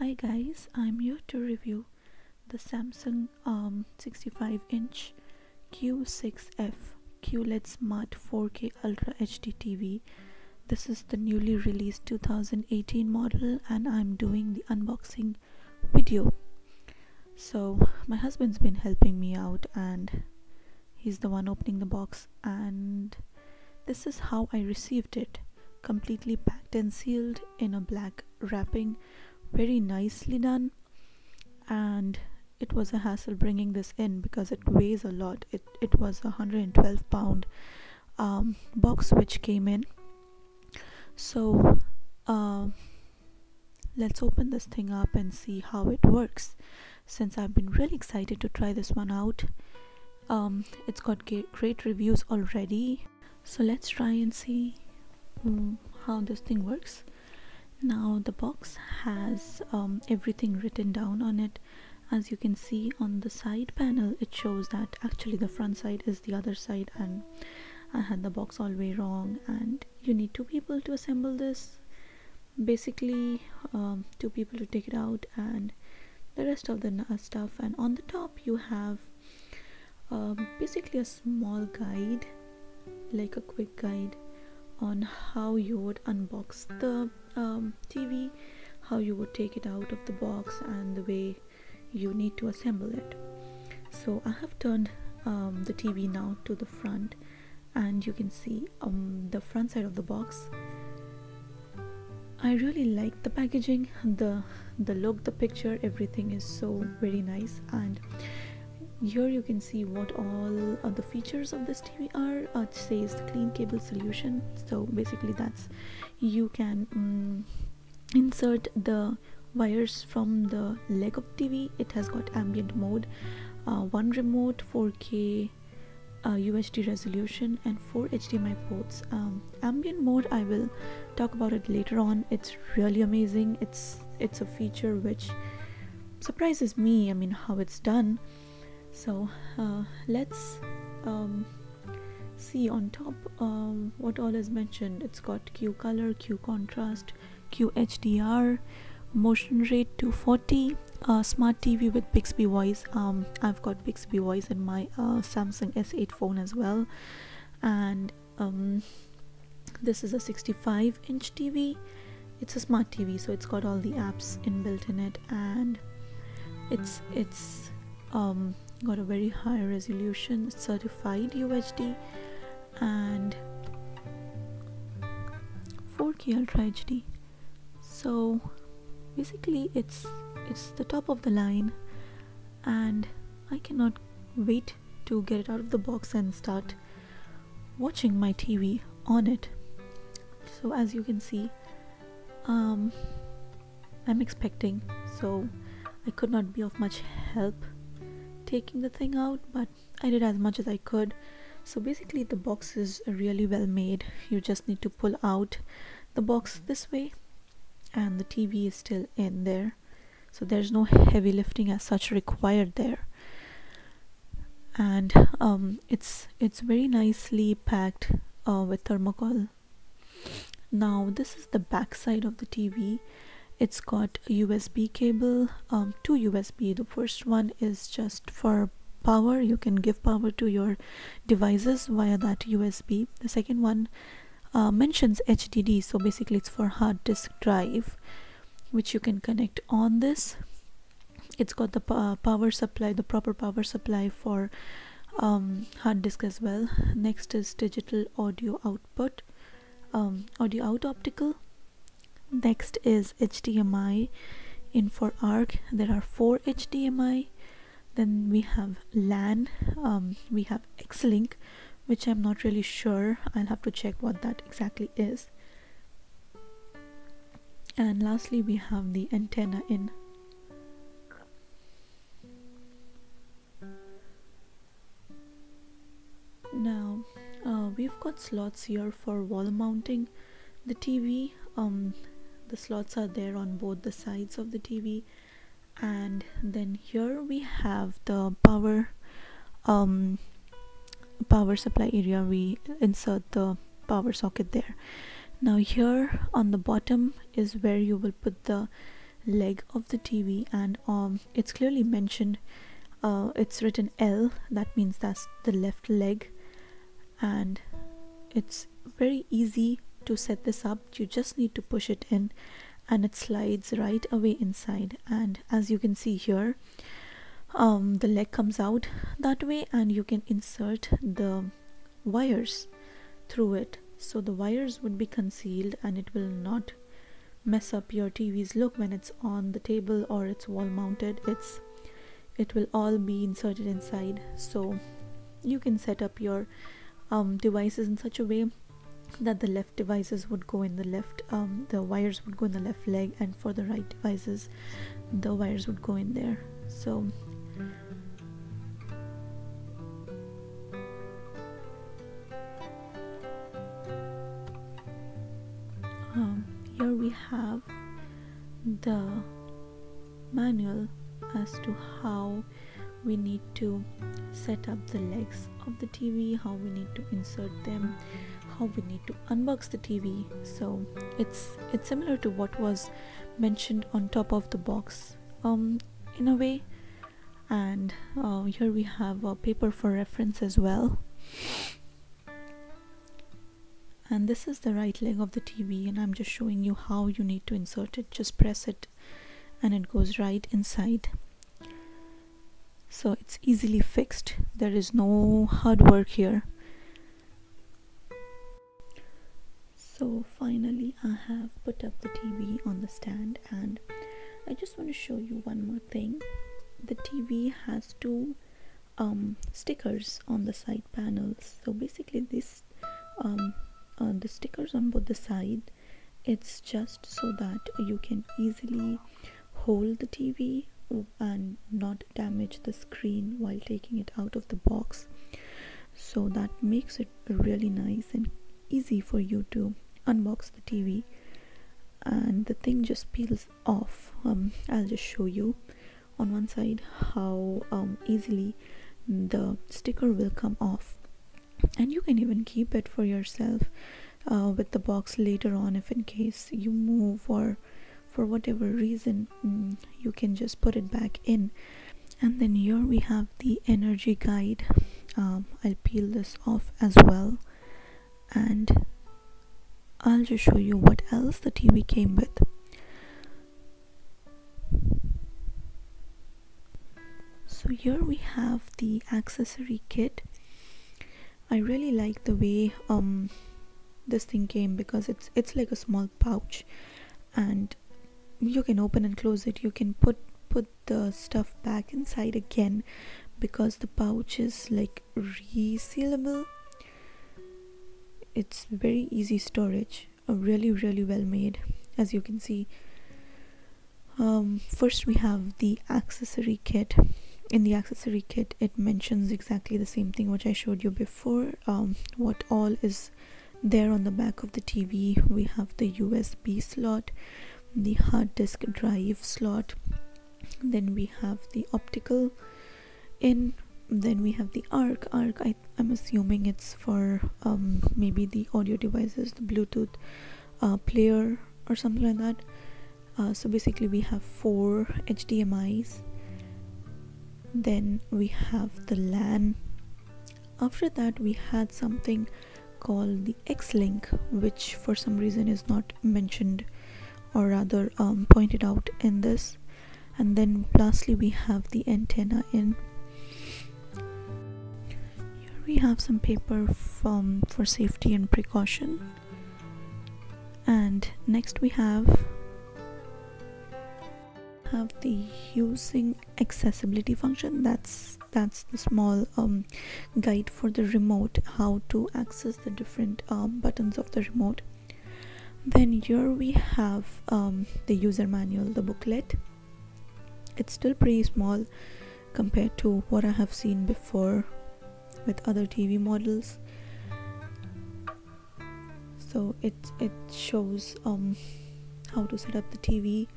Hi guys, I'm here to review the Samsung um, 65 inch Q6F QLED Smart 4K Ultra HD TV. This is the newly released 2018 model and I'm doing the unboxing video. So my husband's been helping me out and he's the one opening the box and this is how I received it completely packed and sealed in a black wrapping very nicely done. And it was a hassle bringing this in because it weighs a lot. It, it was a 112 pound um, box which came in. So uh, let's open this thing up and see how it works. Since I've been really excited to try this one out um, it's got great reviews already. So let's try and see um, how this thing works now the box has um, everything written down on it. As you can see on the side panel it shows that actually the front side is the other side and I had the box all way wrong and you need two people to assemble this. Basically um, two people to take it out and the rest of the stuff. And on the top you have um, basically a small guide like a quick guide on how you would unbox the um, TV, how you would take it out of the box, and the way you need to assemble it. So I have turned um, the TV now to the front, and you can see um, the front side of the box. I really like the packaging, the the look, the picture, everything is so very nice and here you can see what all the features of this TV are. Uh, it says clean cable solution. So basically that's you can um, insert the wires from the leg of TV it has got ambient mode uh, one remote 4k uh, UHD resolution and four HDMI ports. Um, ambient mode I will talk about it later on. It's really amazing. It's it's a feature which surprises me I mean how it's done so uh, let's um, see on top um, what all is mentioned. It's got q color q contrast q hdr motion rate 240 uh, smart tv with bixby voice. Um, i've got bixby voice in my uh, samsung s8 phone as well. And um, this is a 65 inch tv it's a smart tv so it's got all the apps inbuilt in it. And it's it's um, got a very high resolution certified UHD and 4K Ultra HD so basically it's it's the top of the line and I cannot wait to get it out of the box and start watching my TV on it. So as you can see um, I'm expecting. So I could not be of much help taking the thing out but I did as much as I could. So basically the box is really well made. You just need to pull out the box this way and the TV is still in there. So there's no heavy lifting as such required there. And um, it's it's very nicely packed uh, with thermocol. Now this is the back side of the TV it's got a USB cable um, two USB the first one is just for power. You can give power to your devices via that USB the second one uh, mentions HDD so basically it's for hard disk drive which you can connect on this. It's got the uh, power supply the proper power supply for um, hard disk as well. Next is digital audio output um, audio out optical next is HDMI in for ARC there are four HDMI then we have LAN. Um, we have X-Link which I'm not really sure. I'll have to check what that exactly is. And lastly we have the antenna in. Now uh, we've got slots here for wall mounting. The TV um, the slots are there on both the sides of the TV and then here we have the power um, power supply area. We insert the power socket there. Now here on the bottom is where you will put the leg of the TV and um, it's clearly mentioned uh, it's written L. That means that's the left leg. And it's very easy to set this up you just need to push it in and it slides right away inside. And as you can see here um, the leg comes out that way and you can insert the wires through it. So the wires would be concealed and it will not mess up your TV's look when it's on the table or it's wall mounted. It's it will all be inserted inside. So you can set up your um, devices in such a way that the left devices would go in the left um, the wires would go in the left leg and for the right devices the wires would go in there. So um, here we have the manual as to how we need to set up the legs of the TV, how we need to insert them, how we need to unbox the TV. So it's it's similar to what was mentioned on top of the box, um, in a way. And uh, here we have a paper for reference as well. And this is the right leg of the TV, and I'm just showing you how you need to insert it. Just press it, and it goes right inside so it's easily fixed there is no hard work here so finally I have put up the TV on the stand and I just want to show you one more thing. The TV has two um, stickers on the side panels. So basically this um, uh, the stickers on both the side it's just so that you can easily hold the TV and not damage the screen while taking it out of the box. So that makes it really nice and easy for you to unbox the TV and the thing just peels off. Um, I'll just show you on one side how um, easily the sticker will come off. And you can even keep it for yourself uh, with the box later on if in case you move or for whatever reason mm, you can just put it back in. And then here we have the energy guide. Um, I'll peel this off as well. And I'll just show you what else the TV came with. So here we have the accessory kit. I really like the way um this thing came because it's it's like a small pouch and you can open and close it. You can put put the stuff back inside again because the pouch is like resealable it's very easy storage really really well made as you can see. Um, first we have the accessory kit. In the accessory kit it mentions exactly the same thing which I showed you before um, what all is there on the back of the TV we have the USB slot the hard disk drive slot then we have the optical in then we have the arc. Arc I, i'm assuming it's for um, maybe the audio devices the bluetooth uh, player or something like that. Uh, so basically we have four hdmis then we have the lan. After that we had something called the x-link which for some reason is not mentioned or rather um, pointed out in this. And then lastly we have the antenna in we have some paper from for safety and precaution. And next we have have the using accessibility function. That's that's the small um, guide for the remote how to access the different um, buttons of the remote. Then here we have um, the user manual the booklet. It's still pretty small compared to what I have seen before with other TV models. So it it shows um how to set up the TV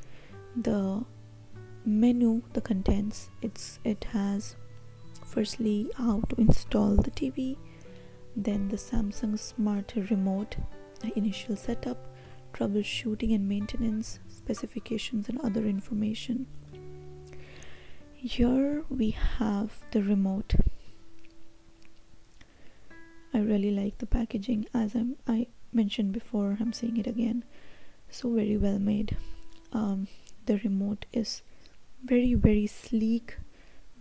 the menu the contents it's it has firstly how to install the TV then the Samsung smart remote initial setup troubleshooting and maintenance specifications and other information. Here we have the remote I really like the packaging as I'm, I mentioned before I'm saying it again. So very well made. Um, the remote is very very sleek.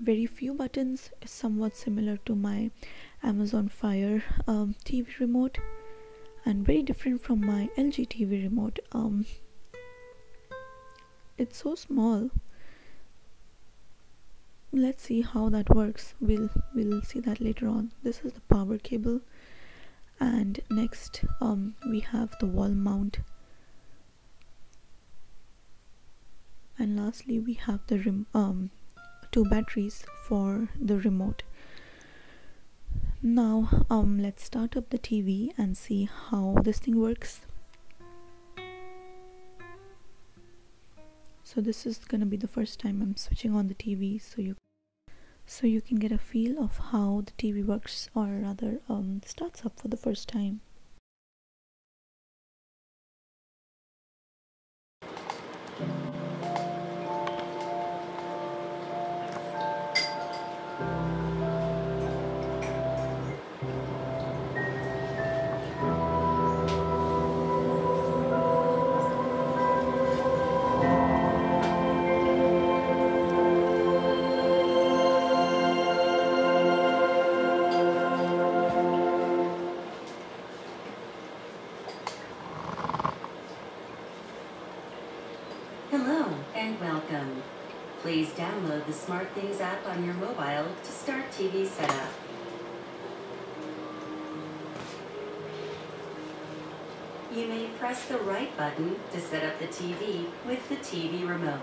Very few buttons. Is somewhat similar to my Amazon Fire um, TV remote and very different from my LG TV remote. Um, it's so small let's see how that works. We'll we'll see that later on. This is the power cable. And next um, we have the wall mount. And lastly we have the um, two batteries for the remote. Now um, let's start up the TV and see how this thing works. So this is gonna be the first time I'm switching on the TV so you so you can get a feel of how the TV works or rather um, starts up for the first time the SmartThings app on your mobile to start TV setup. You may press the right button to set up the TV with the TV remote.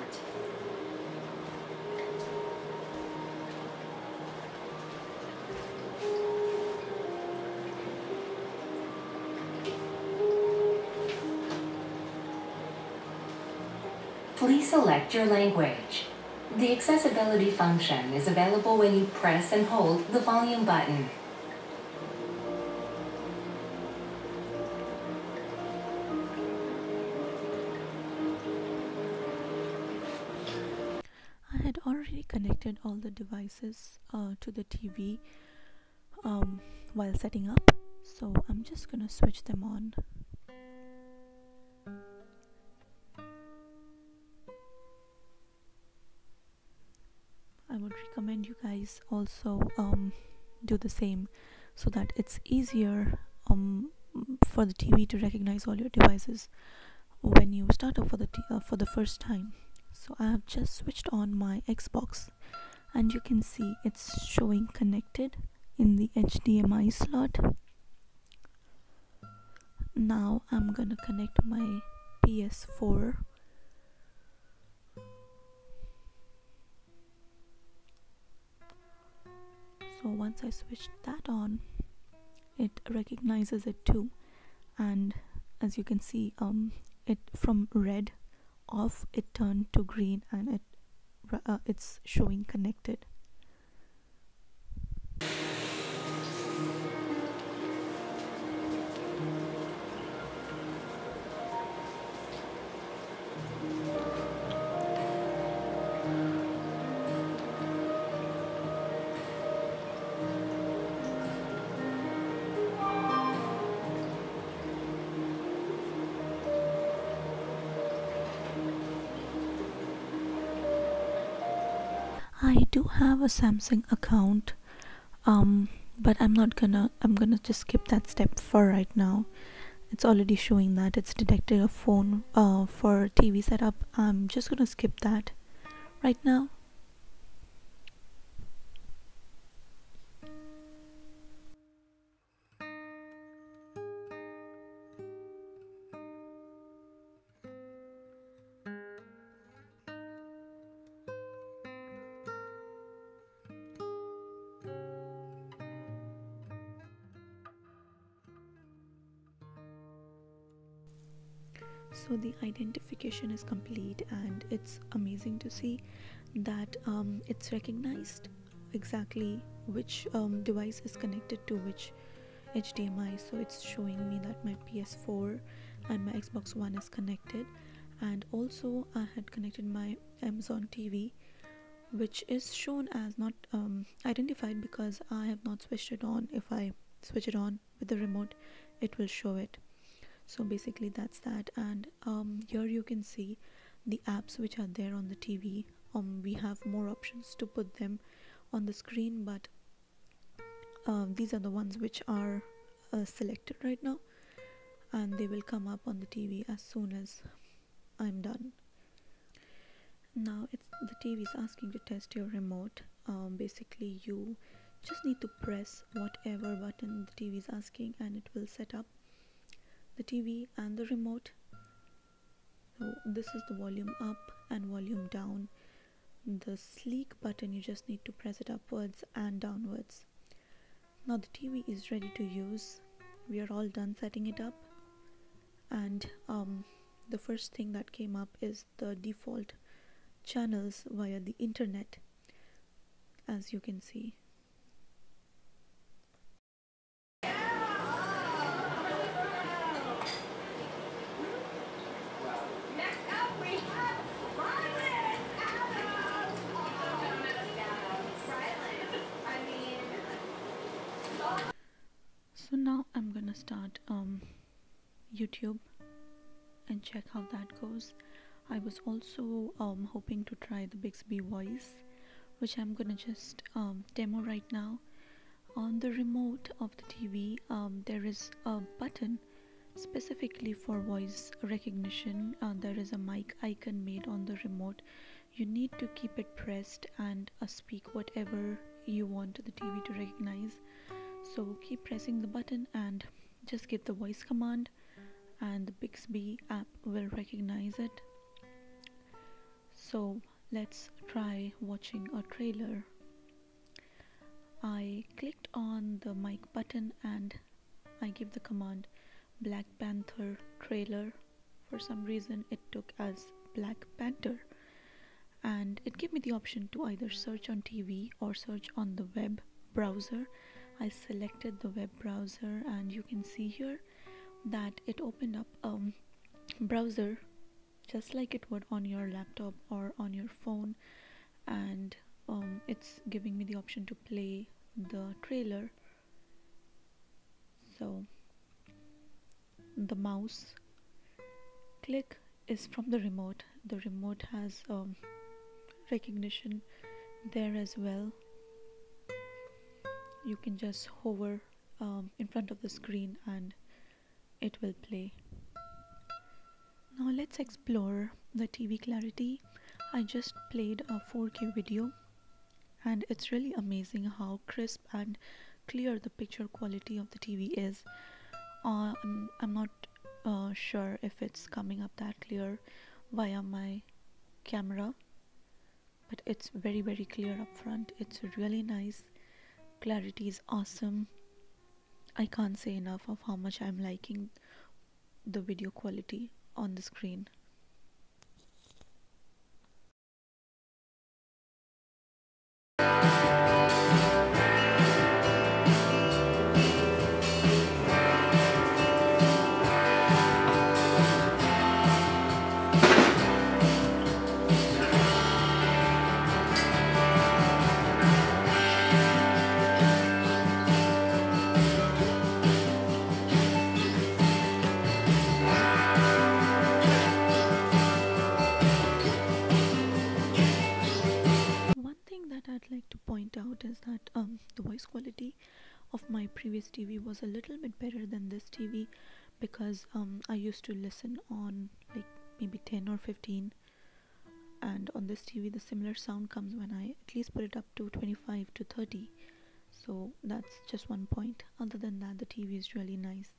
Please select your language. The accessibility function is available when you press and hold the volume button. I had already connected all the devices uh, to the TV um, while setting up so I'm just gonna switch them on guys also um, do the same so that it's easier um, for the TV to recognize all your devices when you start up for the uh, for the first time. So I have just switched on my Xbox and you can see it's showing connected in the HDMI slot. Now I'm gonna connect my PS4 once I switch that on it recognizes it too. And as you can see um it from red off it turned to green and it uh, it's showing connected I do have a Samsung account um but I'm not gonna I'm gonna just skip that step for right now. It's already showing that it's detected a phone uh, for TV setup. I'm just gonna skip that right now so the identification is complete and it's amazing to see that um, it's recognized exactly which um, device is connected to which HDMI so it's showing me that my PS4 and my Xbox One is connected. And also I had connected my Amazon TV which is shown as not um, identified because I have not switched it on. If I switch it on with the remote it will show it so basically that's that. And um, here you can see the apps which are there on the TV um, we have more options to put them on the screen but um, these are the ones which are uh, selected right now. And they will come up on the TV as soon as I'm done. Now it's the TV is asking to test your remote. Um, basically you just need to press whatever button the TV is asking and it will set up the TV and the remote. So this is the volume up and volume down. The sleek button you just need to press it upwards and downwards. Now the TV is ready to use. We are all done setting it up. And um, the first thing that came up is the default channels via the internet as you can see so now I'm gonna start um, YouTube and check how that goes. I was also um, hoping to try the Bixby voice which I'm gonna just um, demo right now. On the remote of the TV um, there is a button specifically for voice recognition. Uh, there is a mic icon made on the remote. You need to keep it pressed and uh, speak whatever you want the TV to recognize. So keep pressing the button and just give the voice command and the Bixby app will recognize it so let's try watching a trailer. I clicked on the mic button and I give the command Black Panther trailer. For some reason it took as Black Panther and it gave me the option to either search on TV or search on the web browser. I selected the web browser and you can see here that it opened up a browser just like it would on your laptop or on your phone and um, it's giving me the option to play the trailer. So the mouse click is from the remote. The remote has um, recognition there as well. You can just hover um, in front of the screen and it will play now let's explore the TV clarity. I just played a 4K video and it's really amazing how crisp and clear the picture quality of the TV is. Uh, I'm, I'm not uh, sure if it's coming up that clear via my camera but it's very very clear up front it's really nice clarity is awesome I can't say enough of how much I'm liking the video quality on the screen. Quality of my previous TV was a little bit better than this TV because um, I used to listen on like maybe 10 or 15 and on this TV the similar sound comes when I at least put it up to 25 to 30 so that's just one point. Other than that the TV is really nice.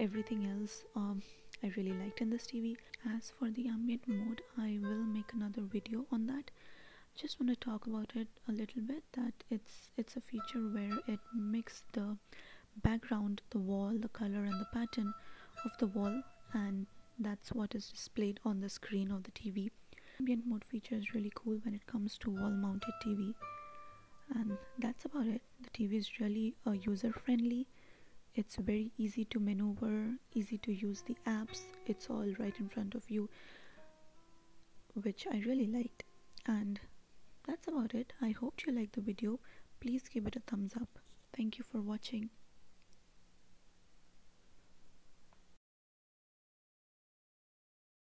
Everything else um, I really liked in this TV as for the ambient mode I will make another video on that just want to talk about it a little bit that it's it's a feature where it makes the background the wall the color and the pattern of the wall and that's what is displayed on the screen of the TV ambient mode feature is really cool when it comes to wall mounted TV and that's about it. The TV is really uh, user friendly it's very easy to maneuver easy to use the apps. It's all right in front of you which I really liked and that's about it. I hope you liked the video. Please give it a thumbs up. Thank you for watching